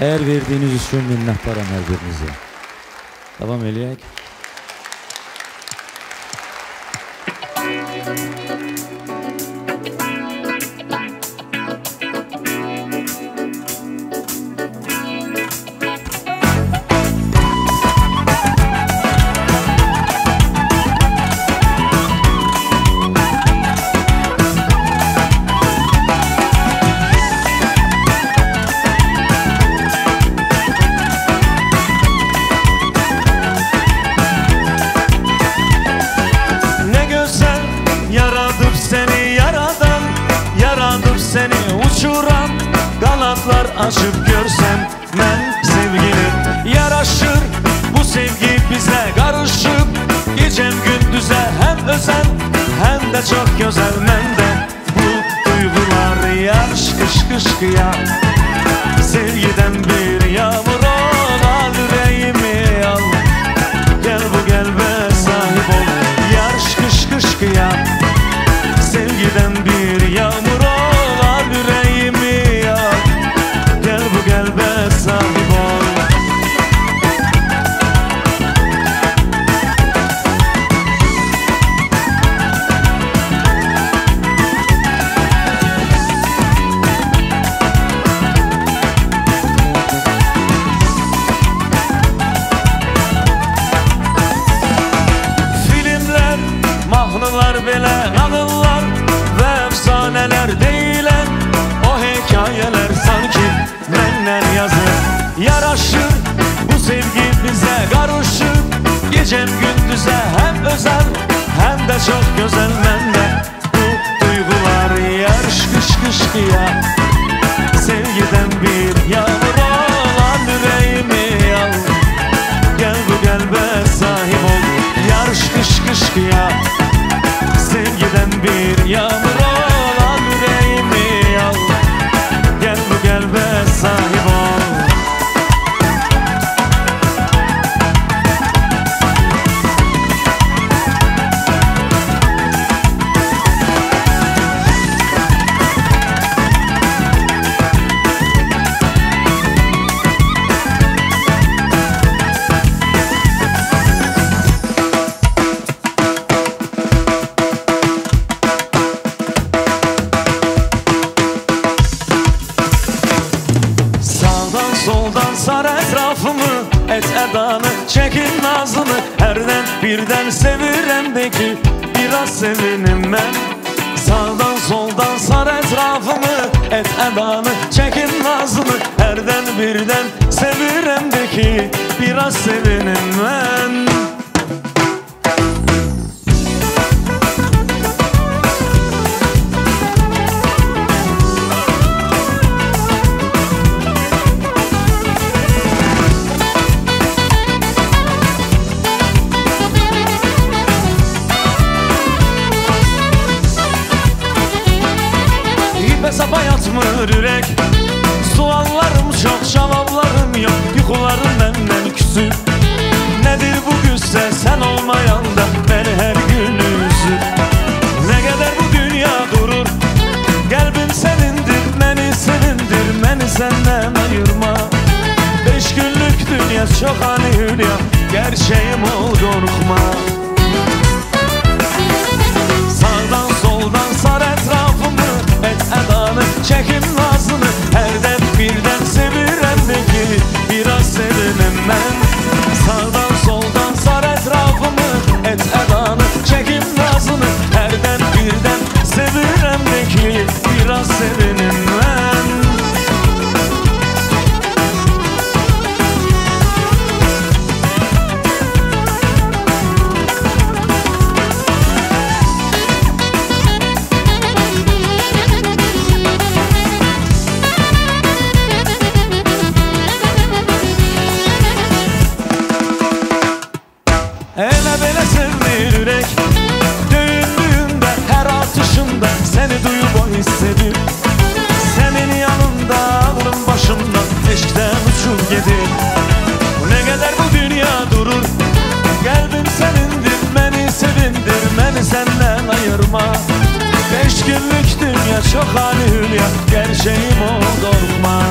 Değer verdiğiniz için minnettarım her birinize. Devam eləyək. Kanatlar açıp görsem ben sevgilim. Yaraşır bu sevgi bize karışıp Gecem gündüze hem özel hem de çok güzel Mende bu duygular yaş kış kış kıya Sevgiden bir mahnılar belə nağıllar və əfsanələr deyilən O hekayələr sanki məndən yazır Yaraşır bu sevgi bizə qarışır Gecəm gündüzə həm özəl, həm də çox gözəl sar etrafımı Et edanı çekin nazını. Herden birden sevirem de ki Biraz sevinim ben. Sağdan soldan sar etrafımı Et edanı çekin nazını. Herden birden sevirem de ki Biraz sevinim ben yatmır yürek. Suallarım çok cevaplarım yok. Yuxularım benden küsür Nedir bu güsse sen olmayanda Ben her gün üzür Ne kadar bu dünya durur? Kalbim senindir beni sevindir Beni senden ayırma. Beş günlük dünya çok hani hülya. Gerçeğim ol korkma Beş günlük dünya çok hali hülya. Gerçeğim o korkma